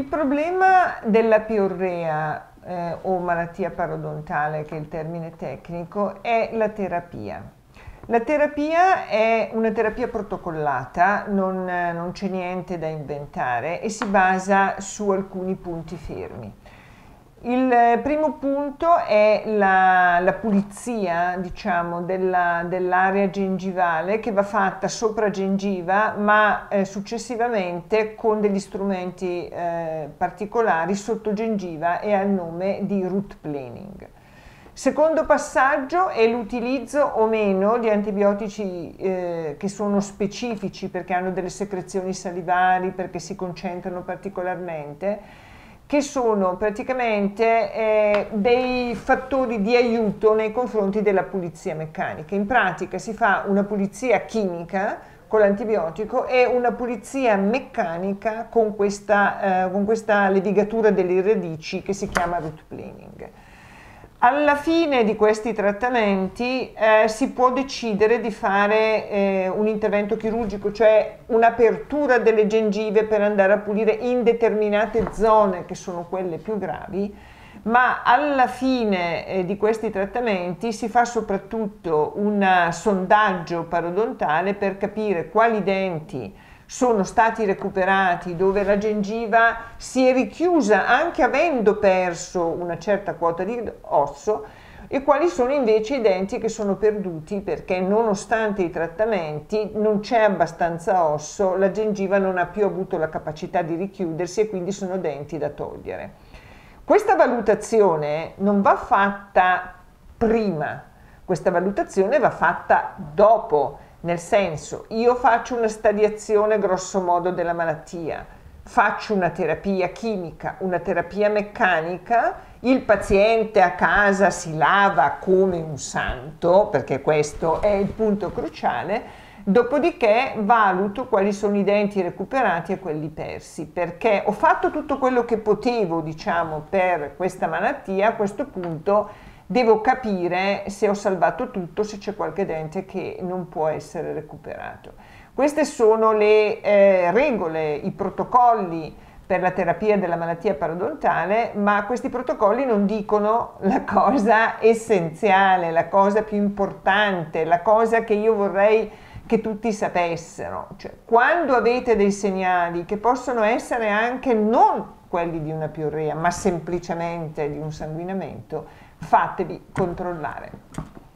Il problema della piorrea eh, o malattia parodontale, che è il termine tecnico, è la terapia. La terapia è una terapia protocollata, non, non c'è niente da inventare e si basa su alcuni punti fermi. Il primo punto è la, la pulizia diciamo, della, dell'area gengivale che va fatta sopra gengiva ma eh, successivamente con degli strumenti eh, particolari sotto gengiva e al nome di root planing. Secondo passaggio è l'utilizzo o meno di antibiotici eh, che sono specifici perché hanno delle secrezioni salivari, perché si concentrano particolarmente che sono praticamente eh, dei fattori di aiuto nei confronti della pulizia meccanica. In pratica si fa una pulizia chimica con l'antibiotico e una pulizia meccanica con questa, eh, con questa levigatura delle radici che si chiama root planing. Alla fine di questi trattamenti eh, si può decidere di fare eh, un intervento chirurgico, cioè un'apertura delle gengive per andare a pulire in determinate zone che sono quelle più gravi, ma alla fine eh, di questi trattamenti si fa soprattutto un sondaggio parodontale per capire quali denti sono stati recuperati, dove la gengiva si è richiusa anche avendo perso una certa quota di osso e quali sono invece i denti che sono perduti perché nonostante i trattamenti non c'è abbastanza osso, la gengiva non ha più avuto la capacità di richiudersi e quindi sono denti da togliere. Questa valutazione non va fatta prima, questa valutazione va fatta dopo nel senso, io faccio una stadiazione grosso modo della malattia, faccio una terapia chimica, una terapia meccanica, il paziente a casa si lava come un santo, perché questo è il punto cruciale, dopodiché valuto quali sono i denti recuperati e quelli persi, perché ho fatto tutto quello che potevo, diciamo, per questa malattia, a questo punto devo capire se ho salvato tutto, se c'è qualche dente che non può essere recuperato. Queste sono le eh, regole, i protocolli per la terapia della malattia parodontale, ma questi protocolli non dicono la cosa essenziale, la cosa più importante, la cosa che io vorrei che tutti sapessero. Cioè, quando avete dei segnali che possono essere anche non quelli di una piorrea, ma semplicemente di un sanguinamento, fatevi controllare.